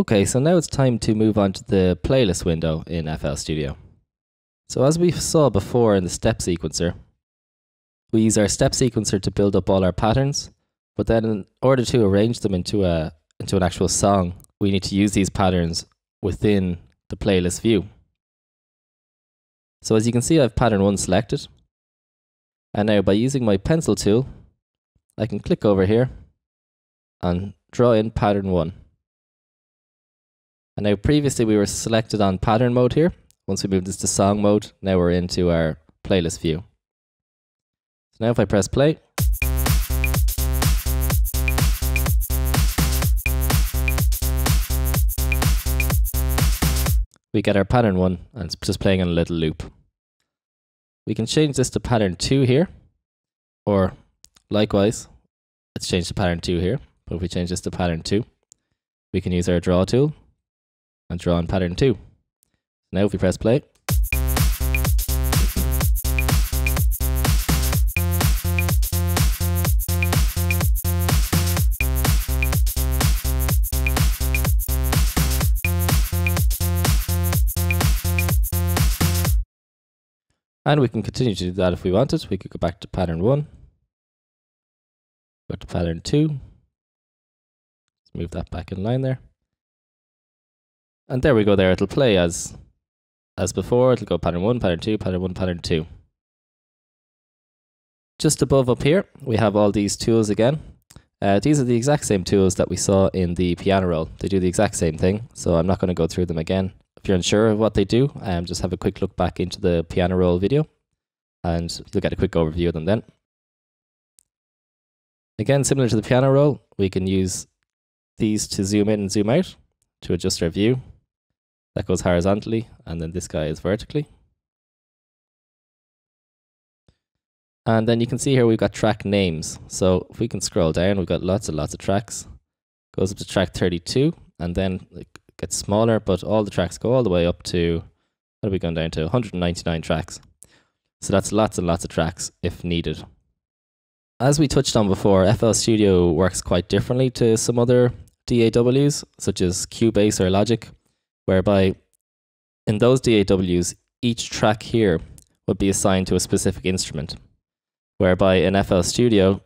Okay, so now it's time to move on to the playlist window in FL Studio. So as we saw before in the step sequencer, we use our step sequencer to build up all our patterns, but then in order to arrange them into a into an actual song, we need to use these patterns within the playlist view. So as you can see, I have pattern one selected. And now by using my pencil tool, I can click over here and draw in pattern one. And now previously we were selected on pattern mode here. Once we move this to song mode, now we're into our playlist view. So now if I press play, we get our pattern one and it's just playing on a little loop. We can change this to pattern two here, or likewise, let's change to pattern two here. But if we change this to pattern two, we can use our draw tool and draw in pattern two. Now if we press play, And we can continue to do that if we wanted. We could go back to pattern one, go to pattern two, Let's move that back in line there. And there we go there, it'll play as as before, it'll go pattern one, pattern two, pattern one, pattern two. Just above up here, we have all these tools again. Uh, these are the exact same tools that we saw in the piano roll. They do the exact same thing, so I'm not going to go through them again. If you're unsure of what they do, um, just have a quick look back into the piano roll video and you'll get a quick overview of them then. Again, similar to the piano roll, we can use these to zoom in and zoom out to adjust our view. That goes horizontally, and then this guy is vertically. And then you can see here we've got track names. So if we can scroll down, we've got lots and lots of tracks. Goes up to track 32, and then it gets smaller, but all the tracks go all the way up to, what are we going down to? 199 tracks. So that's lots and lots of tracks if needed. As we touched on before, FL Studio works quite differently to some other DAWs, such as Cubase or Logic, whereby in those DAWs, each track here would be assigned to a specific instrument, whereby in FL Studio,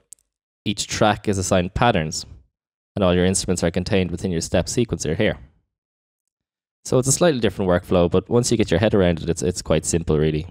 each track is assigned patterns, and all your instruments are contained within your step sequencer here. So it's a slightly different workflow, but once you get your head around it, it's, it's quite simple, really.